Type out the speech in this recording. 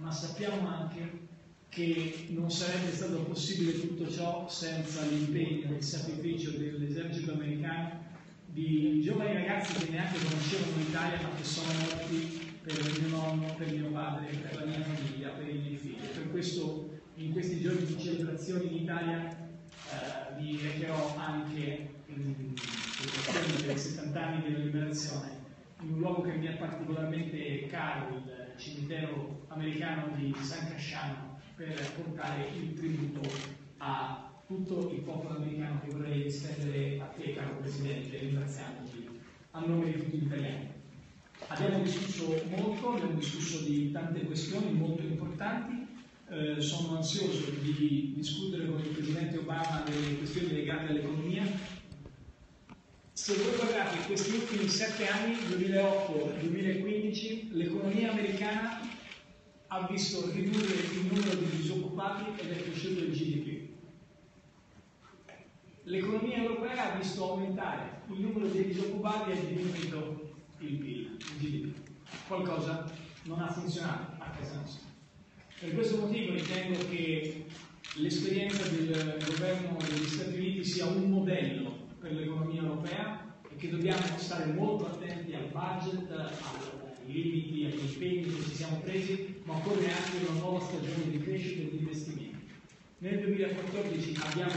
ma sappiamo anche che non sarebbe stato possibile tutto ciò senza l'impegno e il sacrificio dell'esercito americano di giovani ragazzi che neanche conoscevano l'Italia ma che sono morti per mio nonno, per mio padre, per la mia famiglia, per i miei figli. Per questo in questi giorni di celebrazione in Italia eh, vi recherò anche in occasione dei 70 anni della liberazione in un luogo che mi è particolarmente caro, il cimitero americano di San Casciano, per portare il tributo a tutto il popolo americano che vorrei estendere a te, caro Presidente, ringraziandoti a nome di tutti gli italiani. Abbiamo discusso molto, abbiamo discusso di tante questioni molto importanti. Eh, sono ansioso di discutere con il Presidente Obama delle questioni legate all'economia. Se voi guardate questi ultimi sette anni, 2008-2015, l'economia americana ha visto ridurre il numero di disoccupati ed è cresciuto il GDP. L'economia europea ha visto aumentare il numero di disoccupati e diminuito il PIL, il GDP. Qualcosa non ha funzionato a casa nostra. Per questo motivo ritengo che l'esperienza del governo degli Stati Uniti per l'economia europea e che dobbiamo stare molto attenti al budget, ai limiti, agli impegni che ci siamo presi, ma occorre anche una nuova stagione di crescita e di investimenti. Nel 2014 abbiamo